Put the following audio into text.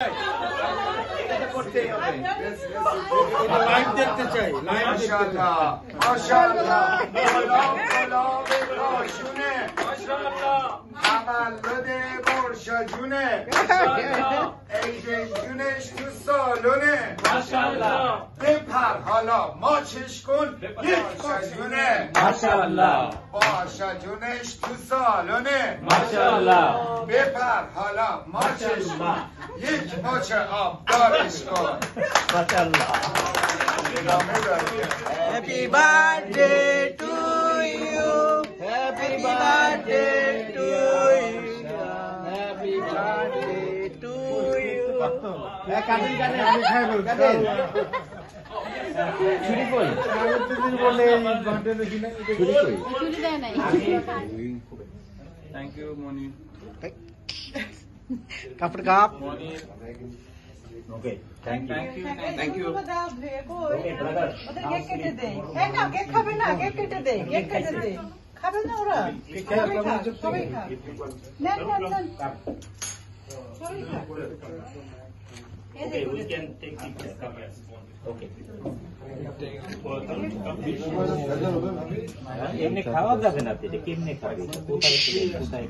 লাইভ দেখতে চাই লাইভ দেখতে চাই মাশাআল্লাহ মাশাআল্লাহ গোলাপ গোলাপ کاشونه تولد برشا جونه عید جونش تو سالونه هر حالا ماچش کن یک ماشونه ماشاءالله. باشا جونش تو سالونه. ماشاءالله. بپر حالا ماچش کن. یک ماچ آب دارش کن. ماشاءالله. Happy birthday to you. Happy birthday to you. Happy birthday to you. To you কাটেন কাটেন আমি খাইবো কাটেন ছুরি কই বলে বার্থডে দেখি না ছুরি কই চুরি দেয় নাই থ্যাংক ইউ মনি কাপড় cup okay thank you thank you ওদের কেক কেটে দে এই না কেক খাবে না কেক কেটে দে কেক কেটে দে খাবে না ওরা সবাই খা, সবাই খা নেন নেন নেন সবাই খা এই দে, we can take pictures cameras ওকে এমনি খাওয়া যাবে না কেমনে খাবে কোথায় কোথায়